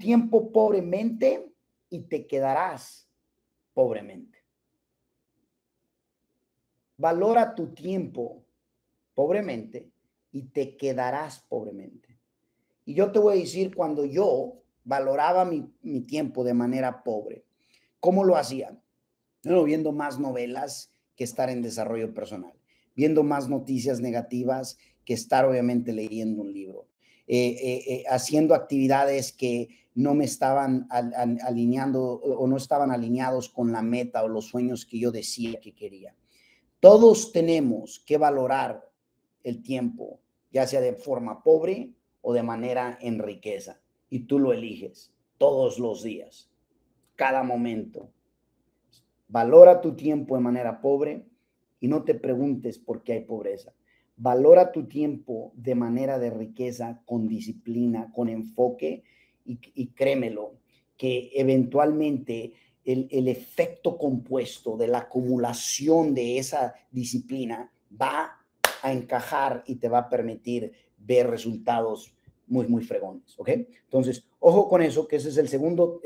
tiempo pobremente y te quedarás pobremente. Valora tu tiempo pobremente y te quedarás pobremente. Y yo te voy a decir, cuando yo valoraba mi, tiempo de manera pobre, ¿cómo lo hacía? No, viendo más novelas que estar en desarrollo personal, viendo más noticias negativas que estar obviamente leyendo un libro, eh, eh, eh, haciendo actividades que no me estaban alineando o no estaban alineados con la meta o los sueños que yo decía que quería. Todos tenemos que valorar el tiempo, ya sea de forma pobre o de manera en riqueza, y tú lo eliges todos los días, cada momento. Valora tu tiempo de manera pobre y no te preguntes por qué hay pobreza. Valora tu tiempo de manera de riqueza, con disciplina, con enfoque y, créemelo, que eventualmente el, el, efecto compuesto de la acumulación de esa disciplina va a encajar y te va a permitir ver resultados muy, muy fregones, ¿ok? Entonces, ojo con eso, que ese es el segundo,